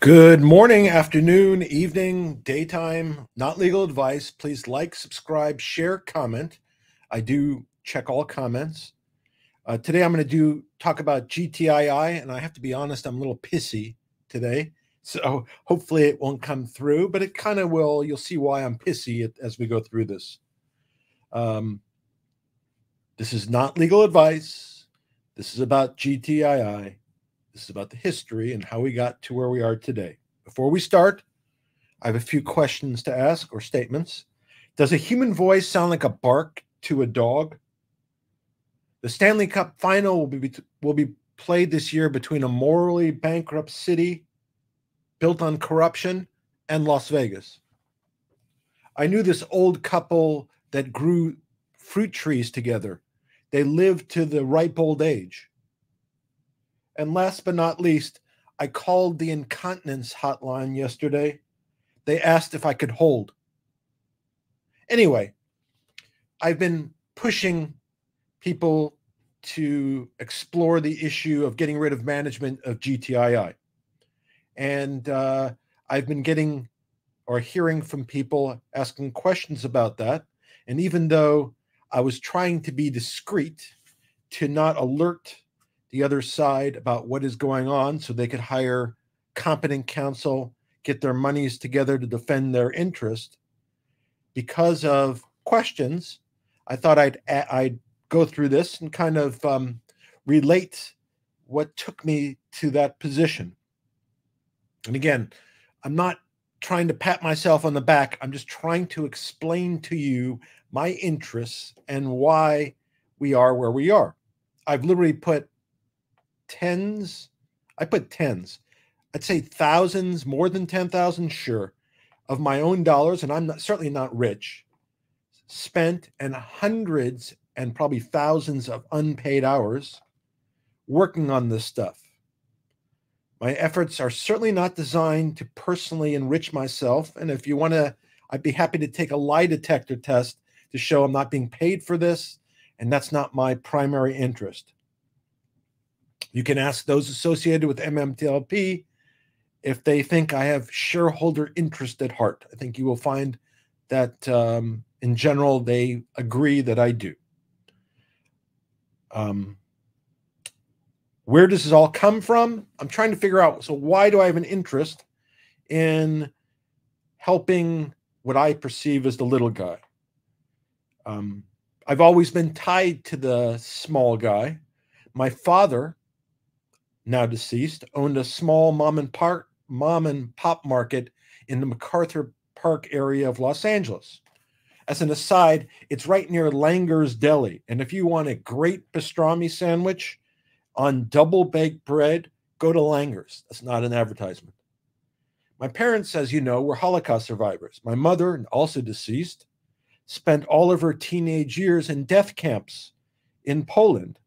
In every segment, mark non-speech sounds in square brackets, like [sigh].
Good morning, afternoon, evening, daytime, not legal advice. Please like, subscribe, share, comment. I do check all comments. Uh, today I'm going to do talk about GTII, and I have to be honest, I'm a little pissy today. So hopefully it won't come through, but it kind of will. You'll see why I'm pissy as we go through this. Um, this is not legal advice. This is about GTII. This is about the history and how we got to where we are today. Before we start, I have a few questions to ask or statements. Does a human voice sound like a bark to a dog? The Stanley Cup final will be will be played this year between a morally bankrupt city built on corruption and Las Vegas. I knew this old couple that grew fruit trees together. They lived to the ripe old age. And last but not least, I called the incontinence hotline yesterday. They asked if I could hold. Anyway, I've been pushing people to explore the issue of getting rid of management of GTII. And uh, I've been getting or hearing from people asking questions about that. And even though I was trying to be discreet to not alert the other side about what is going on so they could hire competent counsel, get their monies together to defend their interest. Because of questions, I thought I'd I'd go through this and kind of um, relate what took me to that position. And again, I'm not trying to pat myself on the back. I'm just trying to explain to you my interests and why we are where we are. I've literally put tens, I put tens, I'd say thousands, more than 10,000, sure, of my own dollars, and I'm not, certainly not rich, spent and hundreds and probably thousands of unpaid hours working on this stuff. My efforts are certainly not designed to personally enrich myself. And if you want to, I'd be happy to take a lie detector test to show I'm not being paid for this. And that's not my primary interest. You can ask those associated with MMTLP if they think I have shareholder interest at heart. I think you will find that um, in general, they agree that I do. Um, where does this all come from? I'm trying to figure out. So, why do I have an interest in helping what I perceive as the little guy? Um, I've always been tied to the small guy. My father now deceased, owned a small mom and pop mom and pop market in the MacArthur Park area of Los Angeles. As an aside, it's right near Langer's Deli. And if you want a great pastrami sandwich on double baked bread, go to Langer's. That's not an advertisement. My parents, as you know, were Holocaust survivors. My mother, also deceased, spent all of her teenage years in death camps in Poland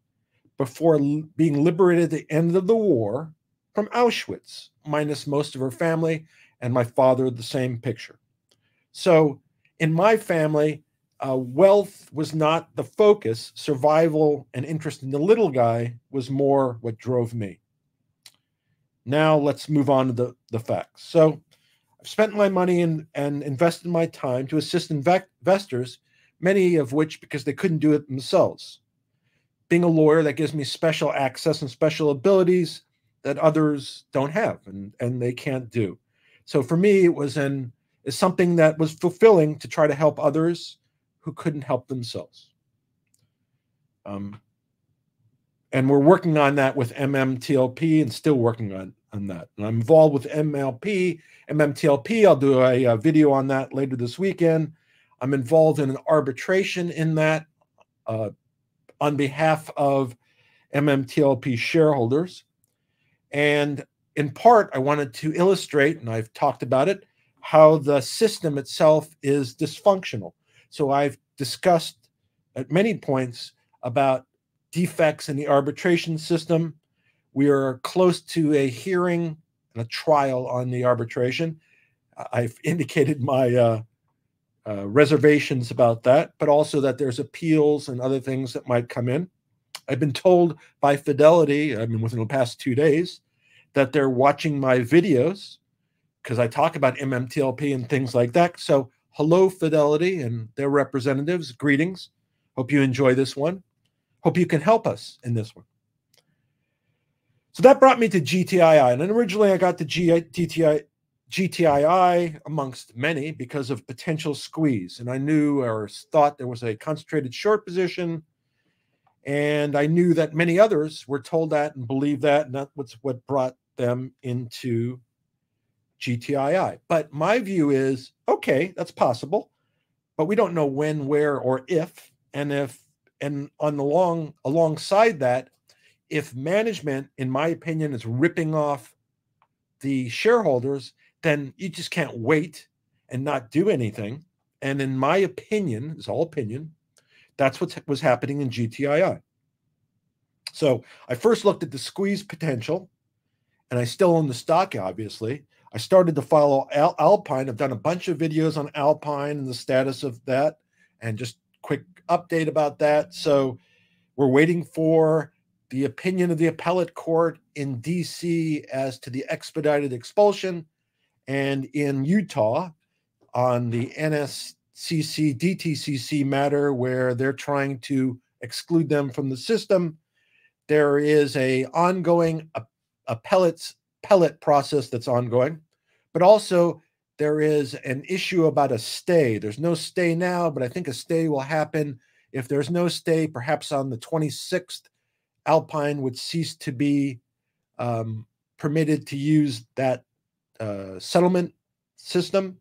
before being liberated at the end of the war from Auschwitz, minus most of her family, and my father, the same picture. So, in my family, uh, wealth was not the focus. Survival and interest in the little guy was more what drove me. Now, let's move on to the, the facts. So, I've spent my money in, and invested my time to assist investors, many of which because they couldn't do it themselves being a lawyer that gives me special access and special abilities that others don't have and, and they can't do. So for me, it was an is something that was fulfilling to try to help others who couldn't help themselves. Um, and we're working on that with MMTLP and still working on, on that. And I'm involved with MLP, MMTLP. I'll do a, a video on that later this weekend. I'm involved in an arbitration in that. Uh, on behalf of MMTLP shareholders. And in part, I wanted to illustrate, and I've talked about it, how the system itself is dysfunctional. So I've discussed at many points about defects in the arbitration system. We are close to a hearing and a trial on the arbitration. I've [laughs] indicated my uh, uh, reservations about that, but also that there's appeals and other things that might come in. I've been told by Fidelity, I mean, within the past two days, that they're watching my videos because I talk about MMTLP and things like that. So, hello, Fidelity and their representatives. Greetings. Hope you enjoy this one. Hope you can help us in this one. So that brought me to GTII. And originally I got the G- GTI, GTII amongst many because of potential squeeze. And I knew or thought there was a concentrated short position. And I knew that many others were told that and believed that. And that's what brought them into GTII. But my view is okay, that's possible. But we don't know when, where, or if. And if, and on the long alongside that, if management, in my opinion, is ripping off the shareholders, then you just can't wait and not do anything. And in my opinion, it's all opinion, that's what was happening in GTII. So I first looked at the squeeze potential, and I still own the stock, obviously. I started to follow Al- Alpine. I've done a bunch of videos on Alpine and the status of that, and just quick update about that. So we're waiting for the opinion of the appellate court in DC as to the expedited expulsion and in Utah on the NSCC DTCC matter where they're trying to exclude them from the system there is a ongoing appellate appellate process that's ongoing but also there is an issue about a stay. There's no stay now but i think a stay will happen. If there's no stay perhaps on the 26th alpine would cease to be um, permitted to use that uh, settlement system,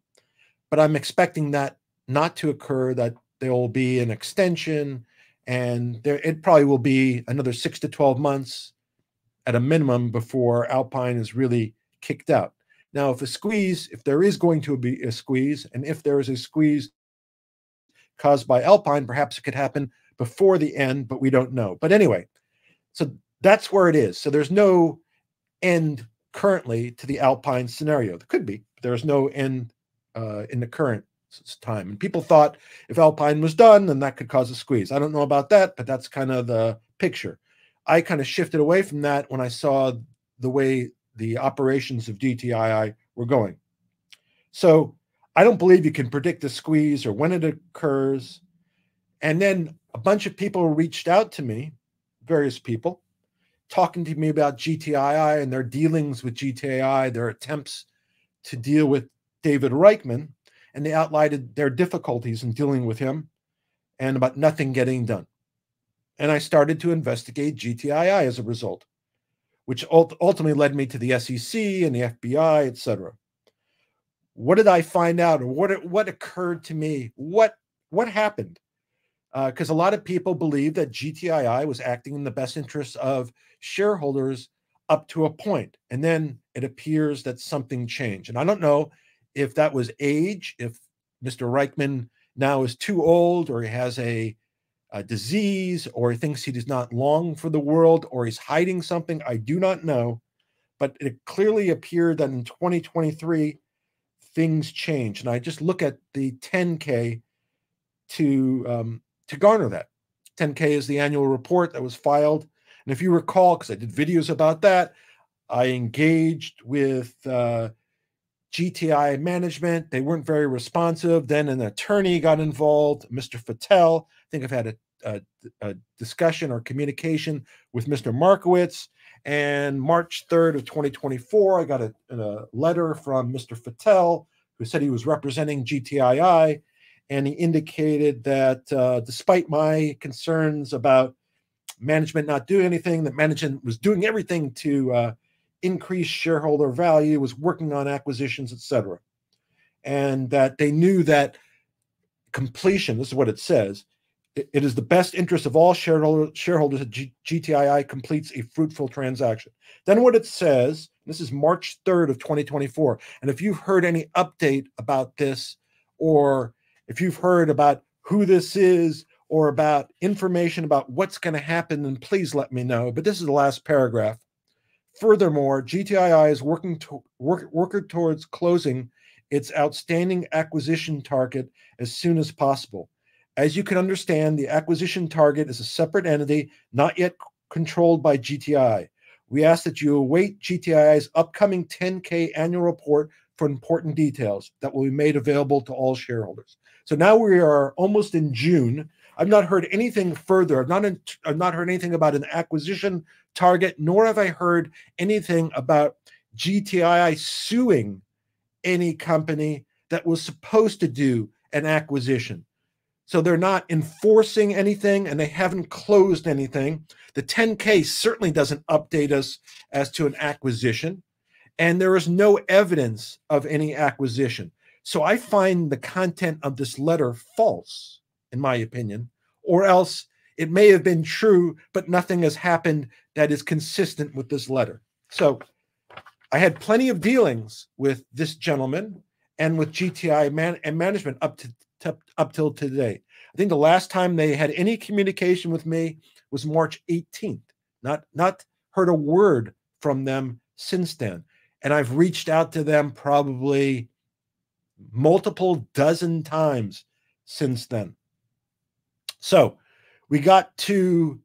but I'm expecting that not to occur. That there will be an extension, and there it probably will be another six to twelve months at a minimum before Alpine is really kicked out. Now, if a squeeze, if there is going to be a squeeze, and if there is a squeeze caused by Alpine, perhaps it could happen before the end, but we don't know. But anyway, so that's where it is. So there's no end currently to the Alpine scenario. There could be, but there's no end uh, in the current time. And people thought if Alpine was done, then that could cause a squeeze. I don't know about that, but that's kind of the picture. I kind of shifted away from that when I saw the way the operations of GTII were going. So I don't believe you can predict the squeeze or when it occurs. And then a bunch of people reached out to me, various people, talking to me about GTII and their dealings with GTII, their attempts to deal with David Reichman, and they outlined their difficulties in dealing with him and about nothing getting done. And I started to investigate GTII as a result, which ultimately led me to the SEC and the FBI, etc. What did I find out, or what what occurred to me? What what happened? Because uh, a lot of people believe that GTII was acting in the best interests of shareholders up to a point, and then it appears that something changed. And I don't know if that was age, if Mr. Reichman now is too old, or he has a, a disease, or he thinks he does not long for the world, or he's hiding something. I do not know, but it clearly appeared that in 2023 things changed. And I just look at the 10K to um, to garner that. 10K is the annual report that was filed. And if you recall, because I did videos about that, I engaged with uh, GTI management. They weren't very responsive. Then an attorney got involved, Mr. Fattel. I think I've had a, a, a discussion or communication with Mr. Markowitz. And March 3rd of 2024, I got a, a letter from Mr. Fattel who said he was representing GTII and he indicated that uh, despite my concerns about management not doing anything, that management was doing everything to uh, increase shareholder value, was working on acquisitions, etc., and that they knew that completion. This is what it says. It, is the best interest of all shareholder, shareholders that GTII completes a fruitful transaction. Then what it says. This is March 3rd of 2024. And if you've heard any update about this or if you've heard about who this is or about information about what's going to happen, then please let me know. But this is the last paragraph. Furthermore, GTII is working to work, working towards closing its outstanding acquisition target as soon as possible. As you can understand, the acquisition target is a separate entity not yet controlled by GTI. We ask that you await GTI's upcoming 10K annual report for important details that will be made available to all shareholders. So now we are almost in June. I've not heard anything further. I've not, I've not heard anything about an acquisition target, nor have I heard anything about GTI suing any company that was supposed to do an acquisition. So they're not enforcing anything and they haven't closed anything. The 10K certainly doesn't update us as to an acquisition. And there is no evidence of any acquisition. So I find the content of this letter false, in my opinion, or else it may have been true, but nothing has happened that is consistent with this letter. So I had plenty of dealings with this gentleman and with GTI man and management up to, up till today. I think the last time they had any communication with me was March 18th. Not not heard a word from them since then. And I've reached out to them probably multiple dozen times since then. So we got to,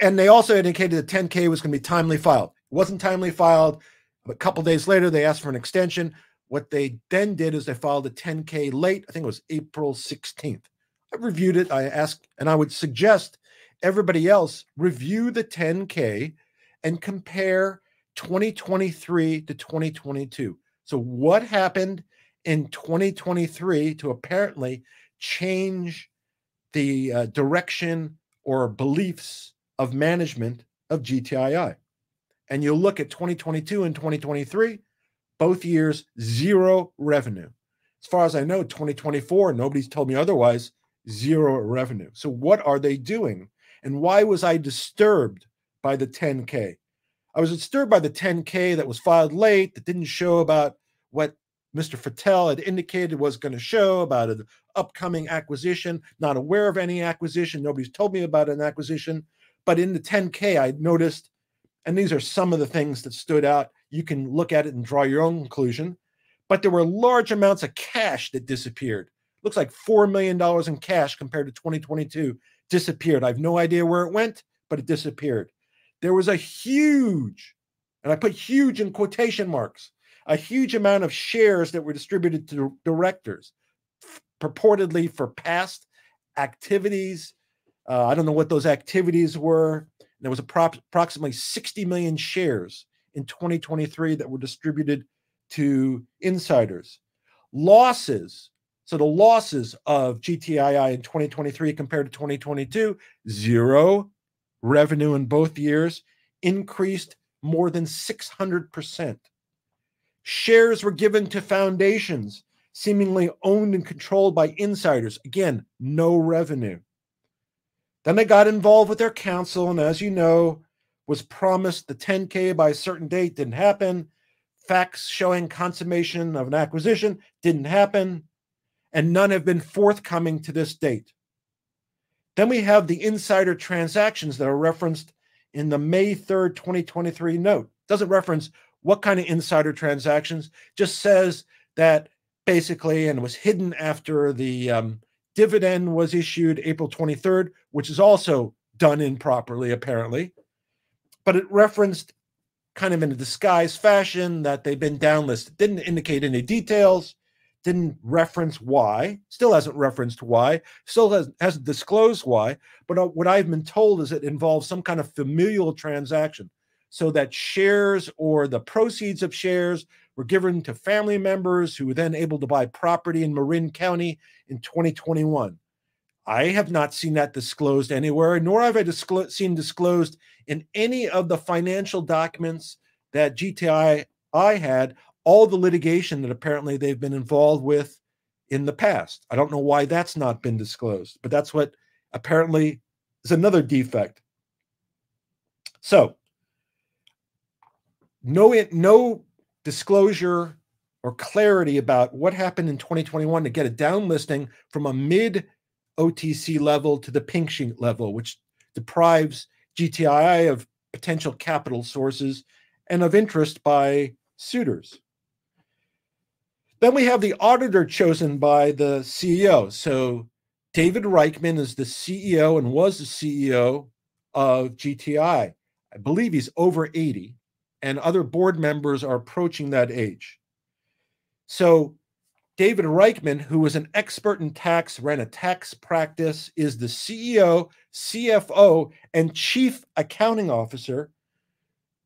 and they also indicated that 10K was going to be timely filed. It wasn't timely filed. A couple days later, they asked for an extension. What they then did is they filed a 10K late. I think it was April 16th. I reviewed it. I asked, and I would suggest everybody else review the 10K and compare 2023 to 2022. So, what happened in 2023 to apparently change the uh, direction or beliefs of management of GTII? And you look at 2022 and 2023, both years, zero revenue. As far as I know, 2024, nobody's told me otherwise, zero revenue. So, what are they doing? And why was I disturbed by the 10K? I was disturbed by the 10K that was filed late, that didn't show about what Mr. Fattel had indicated was going to show about an upcoming acquisition. Not aware of any acquisition. Nobody's told me about an acquisition. But in the 10K, I noticed, and these are some of the things that stood out. You can look at it and draw your own conclusion. But there were large amounts of cash that disappeared. Looks like $4 million in cash compared to 2022 disappeared. I have no idea where it went, but it disappeared. There was a huge, and I put huge in quotation marks, a huge amount of shares that were distributed to directors, purportedly for past activities. Uh, I don't know what those activities were. There was approximately 60 million shares in 2023 that were distributed to insiders. Losses. So the losses of GTII in 2023 compared to 2022, zero revenue in both years, increased more than 600%. Shares were given to foundations, seemingly owned and controlled by insiders. Again, no revenue. Then they got involved with their counsel, and as you know, was promised the 10K by a certain date, didn't happen. Facts showing consummation of an acquisition didn't happen, and none have been forthcoming to this date. Then we have the insider transactions that are referenced in the May 3rd, 2023 note. Doesn't reference what kind of insider transactions, just says that basically, and was hidden after the um, dividend was issued April 23rd, which is also done improperly, apparently. But it referenced kind of in a disguised fashion that they've been downlisted. Didn't indicate any details, didn't reference why, still hasn't referenced why, still has, hasn't disclosed why. But uh, what I've been told is it involves some kind of familial transaction so that shares or the proceeds of shares were given to family members who were then able to buy property in Marin County in 2021. I have not seen that disclosed anywhere, nor have I disclo- seen disclosed in any of the financial documents that GTI I had all the litigation that apparently they've been involved with in the past. I don't know why that's not been disclosed, but that's what apparently is another defect. So, no no disclosure or clarity about what happened in 2021 to get a down listing from a mid OTC level to the pink sheet level, which deprives GTI of potential capital sources and of interest by suitors. Then we have the auditor chosen by the CEO. So David Reichman is the CEO and was the CEO of GTI. I believe he's over 80, and other board members are approaching that age. So, David Reichman, who was an expert in tax, ran a tax practice, is the CEO, CFO, and chief accounting officer.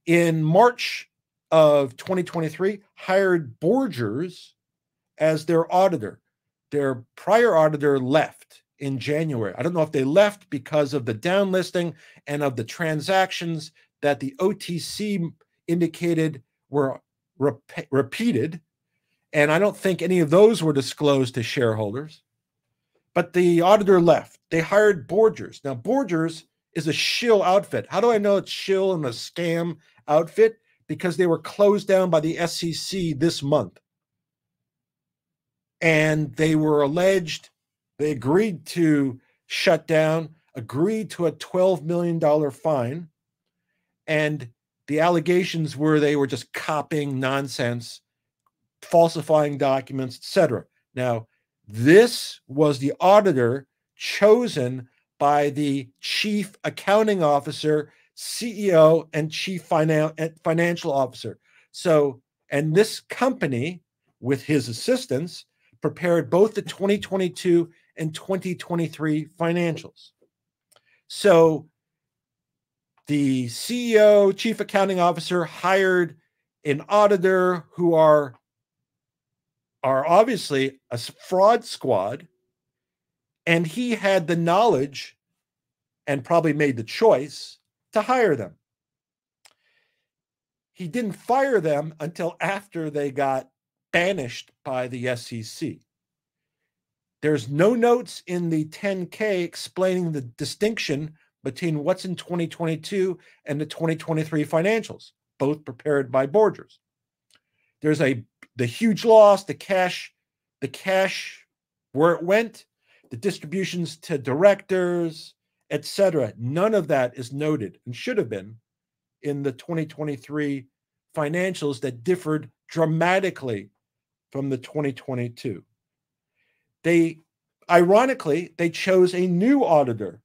In March of 2023, hired Borgers as their auditor. Their prior auditor left in January. I don't know if they left because of the downlisting and of the transactions that the OTC indicated were rep- repeated. And I don't think any of those were disclosed to shareholders. But the auditor left. They hired Borgers. Now, Borgers is a shill outfit. How do I know it's shill and a scam outfit? Because they were closed down by the SEC this month and they were alleged, they agreed to shut down, agreed to a $12 million fine. And the allegations were they were just copying nonsense, falsifying documents, etc. Now, this was the auditor chosen by the chief accounting officer, CEO, and chief finan- financial officer. So, and this company, with his assistance, prepared both the 2022 and 2023 financials. So the CEO, chief accounting officer hired an auditor who are are obviously a fraud squad and he had the knowledge and probably made the choice to hire them. He didn't fire them until after they got banished by the SEC. There's no notes in the 10K explaining the distinction between what's in 2022 and the 2023 financials, both prepared by Borgers. There's a the huge loss, the cash, the cash where it went, the distributions to directors, etc. None of that is noted and should have been in the 2023 financials that differed dramatically from the 2022. They ironically they chose a new auditor.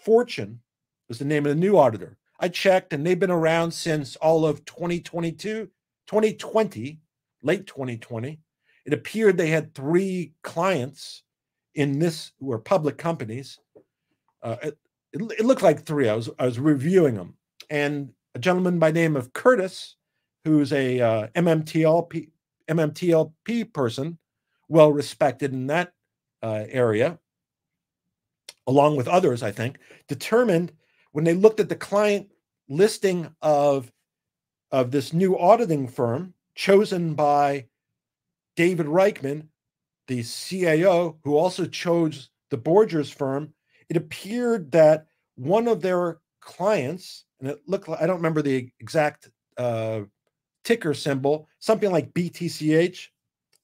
Fortune was the name of the new auditor. I checked and they've been around since all of 2022, 2020, late 2020. It appeared they had three clients in this who were public companies. Uh, it, it, it, looked like three. I was I was reviewing them, and a gentleman by name of Curtis, who's a uh, MMTLP MMTLP person, well respected in that uh, area, along with others, I think, determined when they looked at the client listing of, of this new auditing firm chosen by David Reichman, the CAO, who also chose the Borgers firm, it appeared that one of their clients, and it looked like I don't remember the exact uh, ticker symbol, something like BTCH,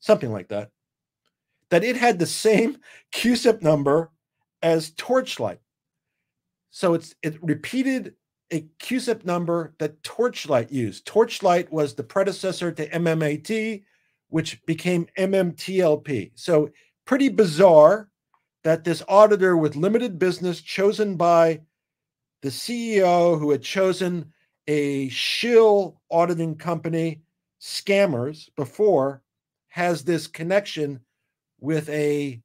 something like that, that it had the same [laughs] CUSIP number as Torchlight. So it's it repeated a CUSIP number that Torchlight used. Torchlight was the predecessor to MMAT, which became MMTLP. So pretty bizarre that this auditor with limited business chosen by the CEO who had chosen a shill auditing company, scammers, before has this connection with a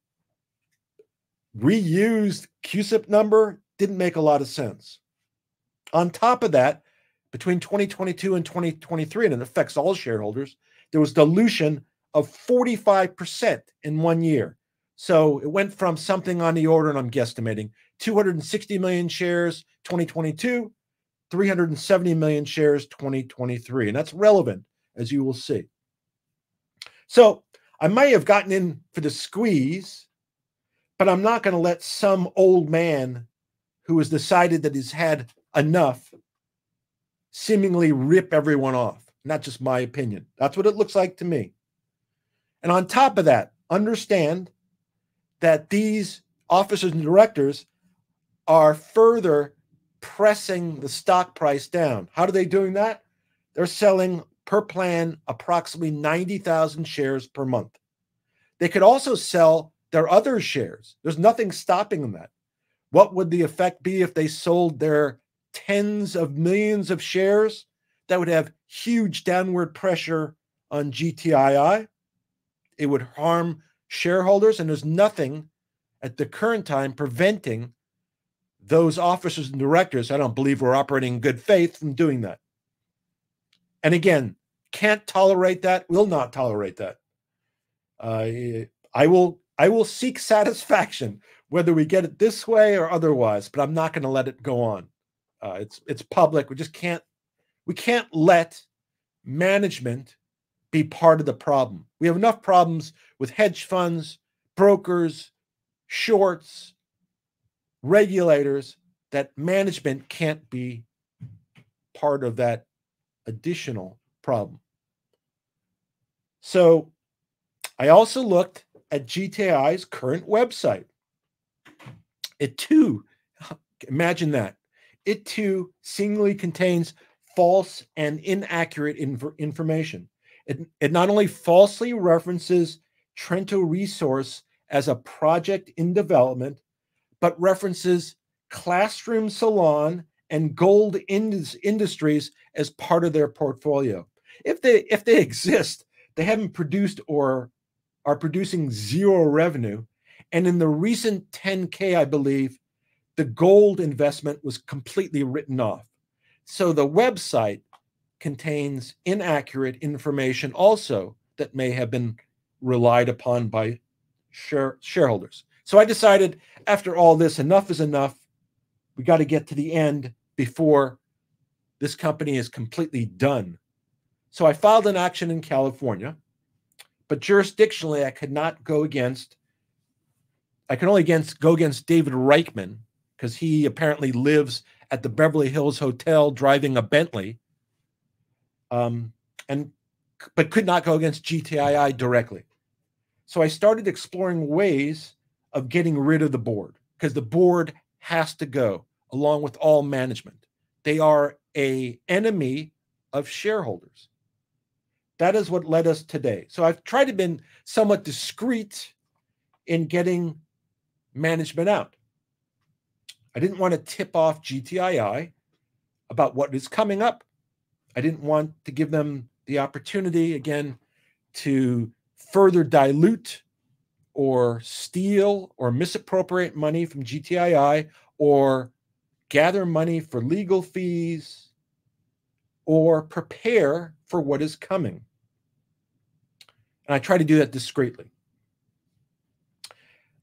reused CUSIP number didn't make a lot of sense. On top of that, between 2022 and 2023, and it affects all shareholders, there was dilution of 45% in one year. So it went from something on the order, and I'm guesstimating 260 million shares 2022, 370 million shares 2023. And that's relevant, as you will see. So I may have gotten in for the squeeze, but I'm not going to let some old man who has decided that he's had enough seemingly rip everyone off. Not just my opinion. That's what it looks like to me. And on top of that, understand that these officers and directors are further pressing the stock price down. How are they doing that? They're selling per plan approximately 90,000 shares per month. They could also sell their other shares. There's nothing stopping that. What would the effect be if they sold their tens of millions of shares, that would have huge downward pressure on GTII. It would harm shareholders, and there's nothing at the current time preventing those officers and directors, I don't believe we're operating in good faith, from doing that. And again, can't tolerate that, will not tolerate that. Uh, I will I will seek satisfaction whether we get it this way or otherwise, but I'm not going to let it go on. Uh, it's it's public. We just can't we can't let management be part of the problem. We have enough problems with hedge funds, brokers, shorts, regulators that management can't be part of that additional problem. So I also looked at GTI's current website. It too, imagine that, it too seemingly contains false and inaccurate inf information. It, it not only falsely references Trento Resource as a project in development, but references Classroom Salon and Gold Industries as part of their portfolio. If they if they exist, they haven't produced or are producing zero revenue. And in the recent 10K, I believe, the gold investment was completely written off. So the website contains inaccurate information also that may have been relied upon by share, shareholders. So I decided after all this, enough is enough. We got to get to the end before this company is completely done. So I filed an action in California, but jurisdictionally, I could not go against, I could only against go against David Reichman because he apparently lives at the Beverly Hills Hotel driving a Bentley. Um, and but could not go against GTII directly. So I started exploring ways of getting rid of the board because the board has to go along with all management. They are a enemy of shareholders. That is what led us today. So I've tried to be somewhat discreet in getting management out. I didn't want to tip off GTII about what is coming up. I didn't want to give them the opportunity again to further dilute or steal or misappropriate money from GTII or gather money for legal fees or prepare for what is coming. And I try to do that discreetly.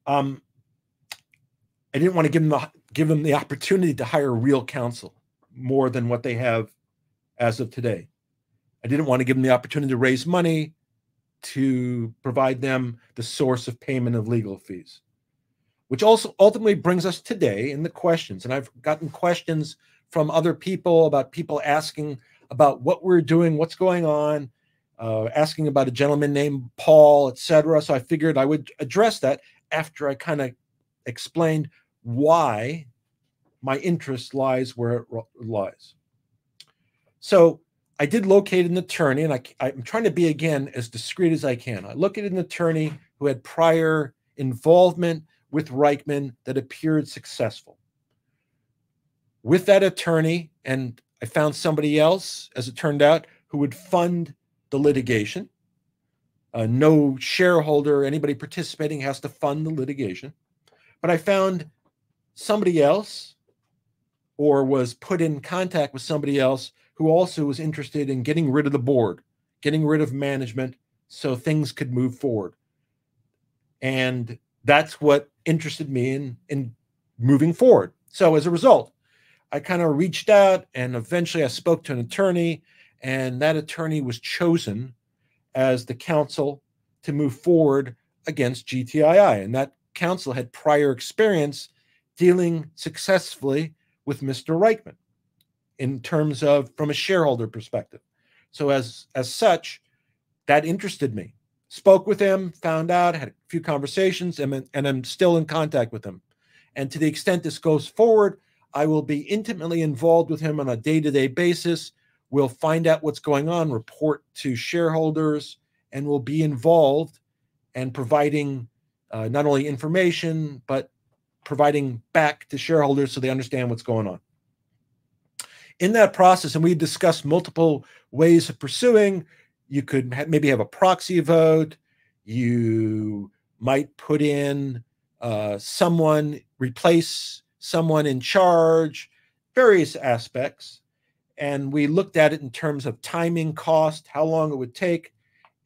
Um, I didn't want to give them the give them the opportunity to hire real counsel more than what they have as of today. I didn't want to give them the opportunity to raise money to provide them the source of payment of legal fees, which also ultimately brings us today in the questions. And I've gotten questions from other people about people asking about what we're doing, what's going on, uh, asking about a gentleman named Paul, etc. So I figured I would address that after I kind of explained why my interest lies where it lies. So I did locate an attorney, and I, I'm trying to be again as discreet as I can. I looked at an attorney who had prior involvement with Reichman that appeared successful. With that attorney, and I found somebody else, as it turned out, who would fund the litigation. Uh, no shareholder, anybody participating has to fund the litigation. But I found somebody else or was put in contact with somebody else who also was interested in getting rid of the board, getting rid of management so things could move forward. And that's what interested me in, in moving forward. So as a result, I kind of reached out and eventually I spoke to an attorney, and that attorney was chosen as the counsel to move forward against GTII. And that counsel had prior experience dealing successfully with Mr. Reichman in terms of from a shareholder perspective. So as as such, that interested me. Spoke with him, found out, had a few conversations, and, and I'm still in contact with him. And to the extent this goes forward, I will be intimately involved with him on a day-to-day basis. We'll find out what's going on, report to shareholders, and we'll be involved and providing uh, not only information but providing back to shareholders so they understand what's going on. In that process, and we discussed multiple ways of pursuing, you could ha- maybe have a proxy vote. You might put in uh, someone, replace someone in charge, various aspects. And we looked at it in terms of timing, cost, how long it would take.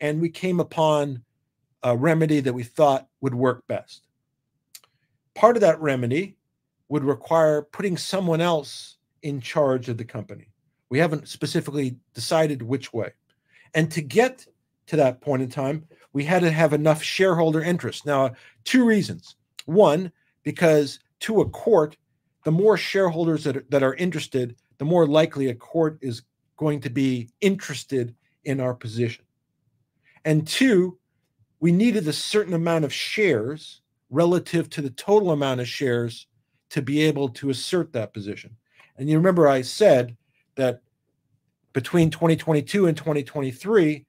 And we came upon a remedy that we thought would work best. Part of that remedy would require putting someone else in charge of the company. We haven't specifically decided which way. And to get to that point in time, we had to have enough shareholder interest. Now, two reasons. One, because to a court, the more shareholders that are, that are interested, the more likely a court is going to be interested in our position. And two, we needed a certain amount of shares relative to the total amount of shares to be able to assert that position. And you remember I said that between 2022 and 2023,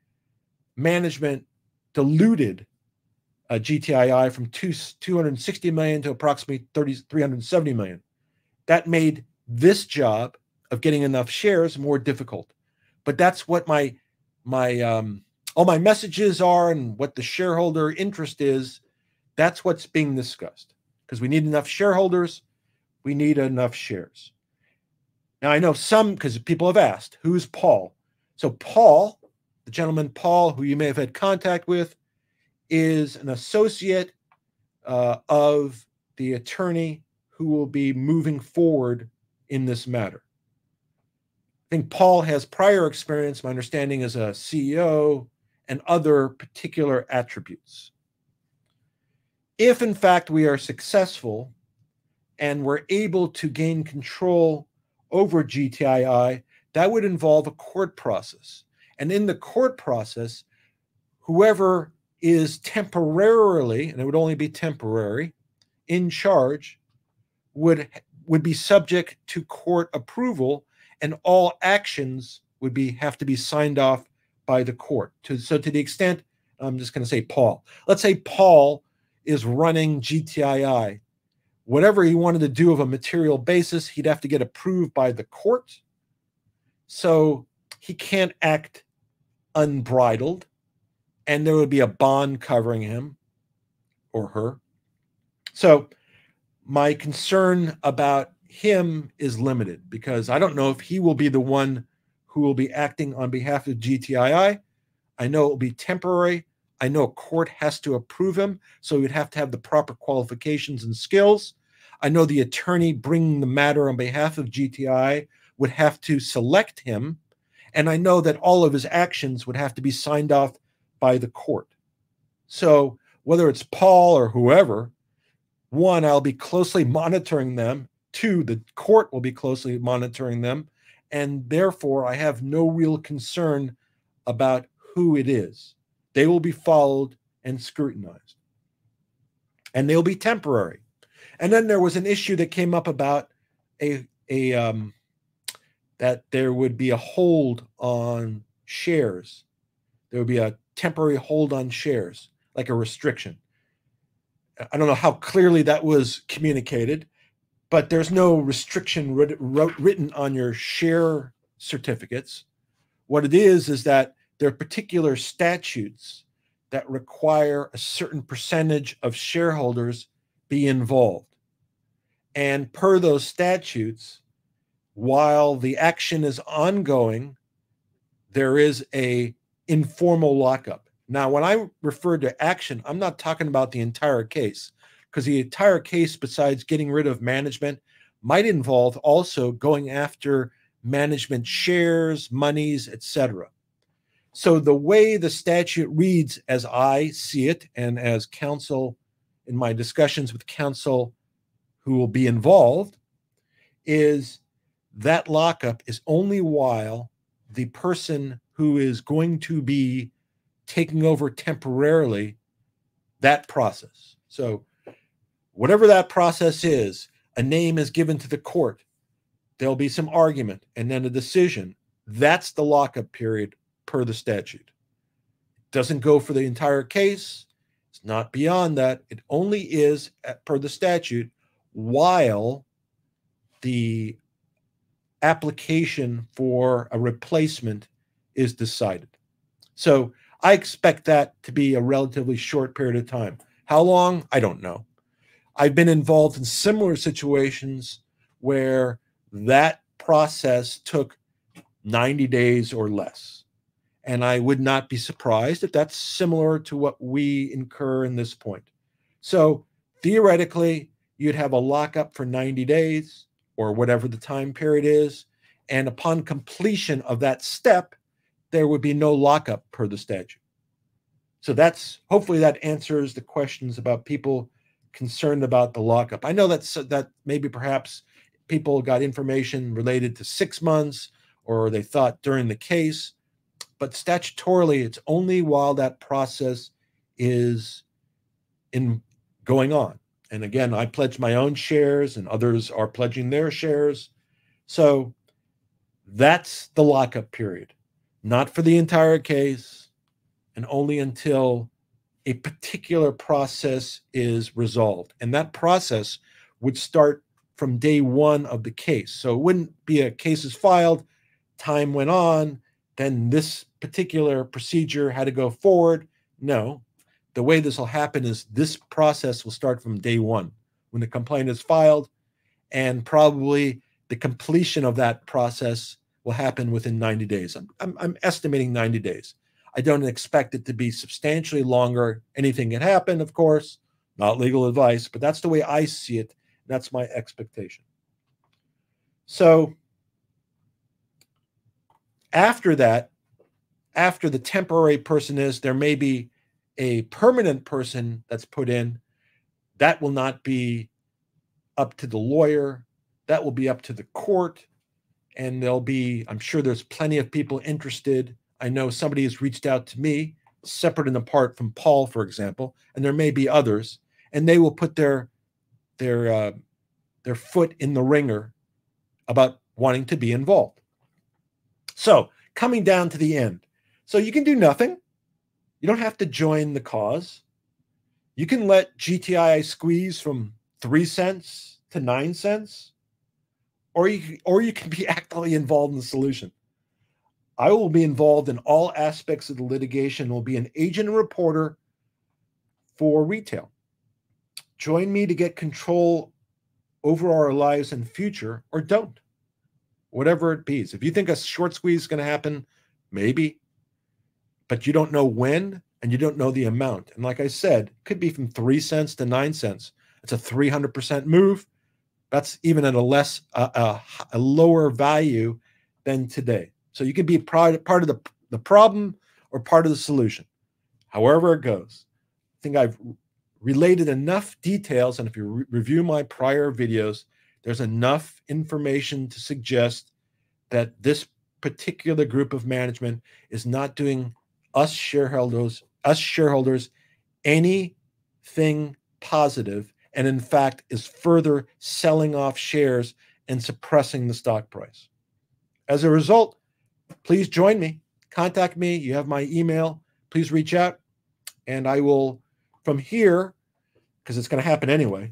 management diluted uh, GTII from two, 260 million to approximately 30, 370 million. That made this job of getting enough shares more difficult. But that's what my my um, all my messages are and what the shareholder interest is. That's what's being discussed because we need enough shareholders. We need enough shares. Now I know some because people have asked, who's Paul? So Paul, the gentleman Paul, who you may have had contact with, is an associate uh, of the attorney who will be moving forward in this matter. I think Paul has prior experience, my understanding, as a CEO and other particular attributes. If, in fact, we are successful and we're able to gain control over GTII, that would involve a court process. And in the court process, whoever is temporarily, and it would only be temporary, in charge would would be subject to court approval and all actions would be have to be signed off by the court to so to the extent i'm just going to say paul let's say paul is running gtii whatever he wanted to do of a material basis, he'd have to get approved by the court. So he can't act unbridled, and there would be a bond covering him or her. So my concern about him is limited because I don't know if he will be the one who will be acting on behalf of GTII. I know it will be temporary. I know a court has to approve him, so you'd have to have the proper qualifications and skills. I know the attorney bringing the matter on behalf of GTI would have to select him, and I know that all of his actions would have to be signed off by the court. So whether it's Paul or whoever, one, I'll be closely monitoring them. Two, the court will be closely monitoring them. And therefore, I have no real concern about who it is. They will be followed and scrutinized. And they'll be temporary. And then there was an issue that came up about a a um, that there would be a hold on shares. There would be a temporary hold on shares, like a restriction. I don't know how clearly that was communicated, but there's no restriction writ- written on your share certificates. What it is is that there are particular statutes that require a certain percentage of shareholders be involved. And per those statutes, while the action is ongoing, there is a informal lockup. Now, when I refer to action, I'm not talking about the entire case because the entire case, besides getting rid of management, might involve also going after management shares, monies, etc. So the way the statute reads, as I see it, and as counsel in my discussions with counsel who will be involved, is that lockup is only while the person who is going to be taking over temporarily that process. So, whatever that process is, a name is given to the court. There'll be some argument and then a decision. That's the lockup period per the statute. It Doesn't go for the entire case. It's not beyond that. It only is, uh, per the statute, while the application for a replacement is decided. So I expect that to be a relatively short period of time. How long? I don't know. I've been involved in similar situations where that process took 90 days or less. And I would not be surprised if that's similar to what we incur in this point. So theoretically, you'd have a lockup for 90 days or whatever the time period is. And upon completion of that step, there would be no lockup per the statute. So that's hopefully that answers the questions about people concerned about the lockup. I know that's that maybe perhaps people got information related to six months or they thought during the case, but statutorily, it's only while that process is in going on. And again, I pledge my own shares and others are pledging their shares. So that's the lockup period, not for the entire case and only until a particular process is resolved. And that process would start from day one of the case. So it wouldn't be a case is filed, time went on, then this particular procedure had to go forward. No, the way this will happen is this process will start from day one when the complaint is filed, and probably the completion of that process will happen within 90 days. I'm, I'm, I'm estimating 90 days. I don't expect it to be substantially longer. Anything can happen, of course, not legal advice, but that's the way I see it. That's my expectation. So after that, after the temporary person is, there may be a permanent person that's put in. That will not be up to the lawyer. That will be up to the court. And there'll be, I'm sure there's plenty of people interested. I know somebody has reached out to me, separate and apart from Paul, for example, and there may be others, and they will put their their uh, their foot in the ringer about wanting to be involved. So, coming down to the end. So, you can do nothing. You don't have to join the cause. You can let GTII squeeze from three cents to nine cents, or you, or you can be [laughs] actively involved in the solution. I will be involved in all aspects of the litigation, will be an agent and reporter for retail. Join me to get control over our lives and future, or don't whatever it be. If you think a short squeeze is going to happen, maybe, but you don't know when and you don't know the amount. And like I said, could be from three cents to nine cents. It's a 300% move. That's even at a less, uh, a, a lower value than today. So you can be part, part of the, the problem or part of the solution, however it goes. I think I've related enough details. And if you re review my prior videos, there's enough information to suggest that this particular group of management is not doing us shareholders us shareholders anything positive and in fact is further selling off shares and suppressing the stock price as a result please join me contact me you have my email please reach out and i will from here because it's going to happen anyway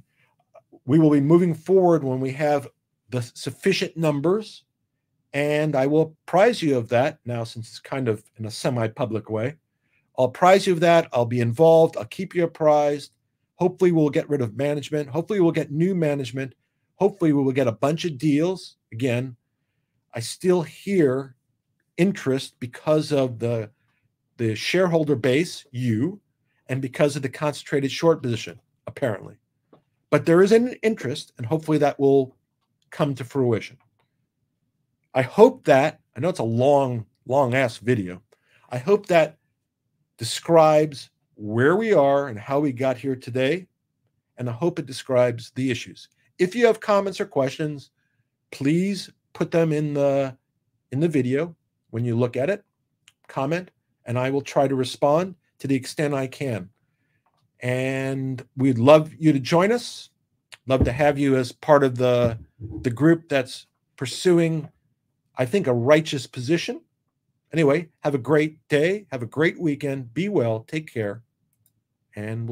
we will be moving forward when we have the sufficient numbers, and I will prize you of that now, since it's kind of in a semi public way. I'll prize you of that. I'll be involved. I'll keep you apprised. Hopefully, we'll get rid of management. Hopefully, we'll get new management. Hopefully, we will get a bunch of deals. Again, I still hear interest because of the the shareholder base, you, and because of the concentrated short position, apparently. But there is an interest, and hopefully that will come to fruition. I hope that, I know it's a long, long ass video. I hope that describes where we are and how we got here today. And I hope it describes the issues. If you have comments or questions, please put them in the in the video when you look at it, comment, and I will try to respond to the extent I can. And we'd love you to join us. Love to have you as part of the the group that's pursuing, I think, a righteous position. Anyway, have a great day. Have a great weekend. Be well. Take care. And we'll